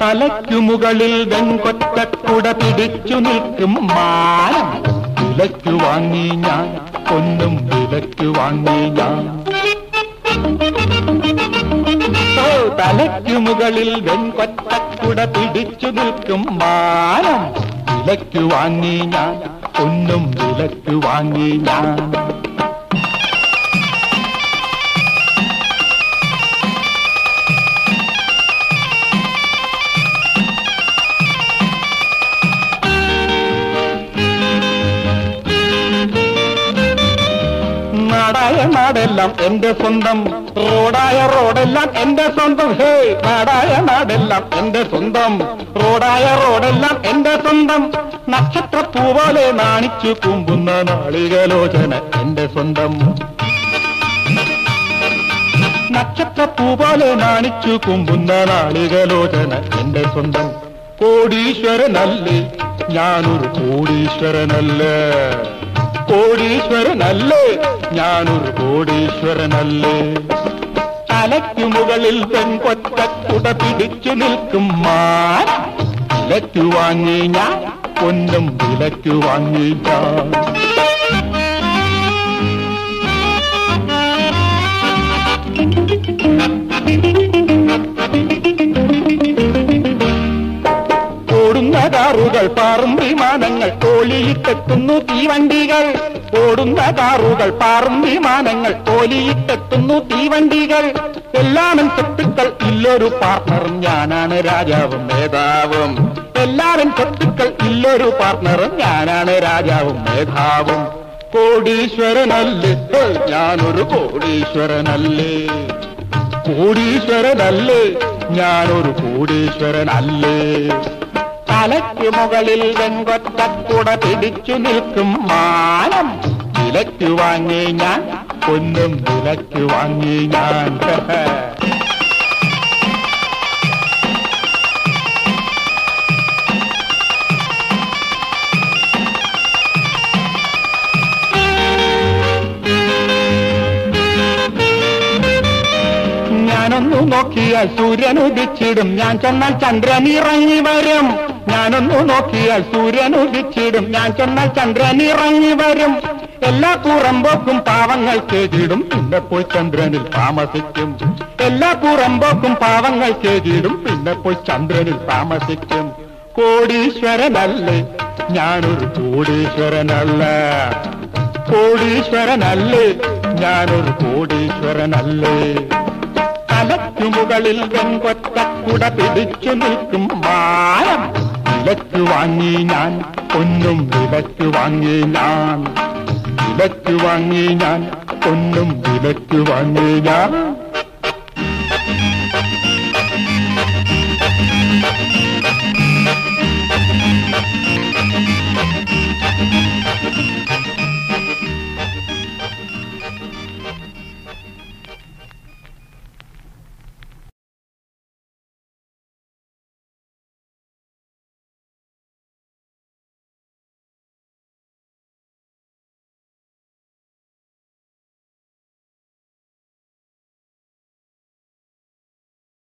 തലയ്ക്കു മുകളിൽ വെൺകൊറ്റക്കുട പിടിച്ചു നിൽക്കും മാനം. വിലയ്ക്കു വാങ്ങി ഞാൻ പൊന്നും വിലയ്ക്കു വാങ്ങി ഞാൻ. തലയ്ക്കു മുകളിൽ വെൺകൊറ്റക്കുട പിടിച്ചു നിൽക്കും മാനം. വിലയ്ക്കു വാങ്ങി ഞാൻ പൊന്നും വിലയ്ക്കു വാങ്ങി ഞാൻ. നാടായ നാടെല്ലാം എന്റെ സ്വന്തം. റോഡായ റോഡെല്ലാം എന്റെ സ്വന്തം. ഹേ നാടായ നാടെല്ലാം എന്റെ സ്വന്തം. റോഡായ റോഡെല്ലാം എന്റെ സ്വന്തം. നക്ഷത്ര പൂവാലെ നാണിച്ചു കുമ്പുന്ന നാളികലോചന എന്റെ സ്വന്തം. നക്ഷത്ര പോലെ നാണിച്ചു കുമ്പുന്ന നാളികലോചന എന്റെ സ്വന്തം. കോടീശ്വരനല്ലേ? ഞാനൊരു കോടീശ്വരനല്ലേ? കോടീശ്വരനല്ലേ? ഞാനൊരു കോടീശ്വരനല്ലേ? തലയ്ക്കു മുകളിൽ പെൺകൊറ്റക്കുട പിടിച്ചു നിൽക്കും മാൻ. വിലയ്ക്കു വാങ്ങി ഞാൻ പൊന്നും വിലയ്ക്കു വാങ്ങി വിമാനങ്ങൾ തോലിയിട്ടെത്തുന്നു തീവണ്ടികൾ ഓടുന്ന കാറുകൾ പാറും വിമാനങ്ങൾ തോലിയിട്ടെത്തുന്നു തീവണ്ടികൾ എല്ലാവരും സ്വത്തുക്കൾ ഇല്ലൊരു പാർട്ണറും ഞാനാണ് രാജാവും നേതാവും എല്ലാവരും സ്വത്തുക്കൾ ഇല്ലൊരു പാർട്ണറും ഞാനാണ് രാജാവും മേധാവും. കോടീശ്വരനല്ലേ? ഞാനൊരു കോടീശ്വരനല്ലേ? കോടീശ്വരനല്ലേ? ഞാനൊരു കോടീശ്വരനല്ലേ? തലയ്ക്ക് മുകളിൽ വെൺകൊറ്റക്കുട പിടിച്ചു നിൽക്കും മാനം. വിലയ്ക്കു വാങ്ങി ഞാൻ ഒന്നും വിലയ്ക്ക് വാങ്ങി ഞാൻ. ഞാനൊന്നു നോക്കിയാൽ സൂര്യൻ ഉദിച്ചിടും ഞാൻ ചെന്നാൽ ചന്ദ്രൻ ഇറങ്ങി വരും. ഞാനൊന്നു നോക്കിയാൽ സൂര്യൻ ഉദിച്ചിടും. ഞാൻ ചെന്നാൽ ചന്ദ്രൻ ഇറങ്ങി വരും. എല്ലാ പുറമ്പോക്കും പാവങ്ങൾ കേതിടും പിന്നെ പോയി ചന്ദ്രനിൽ താമസിക്കും. എല്ലാ പുറമ്പോക്കും പാവങ്ങൾ കേതിടും പിന്നെ പോയി ചന്ദ്രനിൽ താമസിക്കും. കോടീശ്വരനല്ലേ? ഞാനൊരു കോടീശ്വരനല്ല. കോടീശ്വരനല്ലേ? ഞാനൊരു കോടീശ്വരനല്ലേ? തലയ്ക്കു മുകളിൽ വെൺകൊറ്റക്കുട പിടിച്ചു നിൽക്കും. മാനം വിലയ്ക്ക് വാങ്ങി ഞാൻ ഒന്നും വിലക്ക് വാങ്ങി ഞാൻ. വിലക്ക് വാങ്ങി ഞാൻ ഒന്നും വിലക്ക് വാങ്ങി ഞാൻ.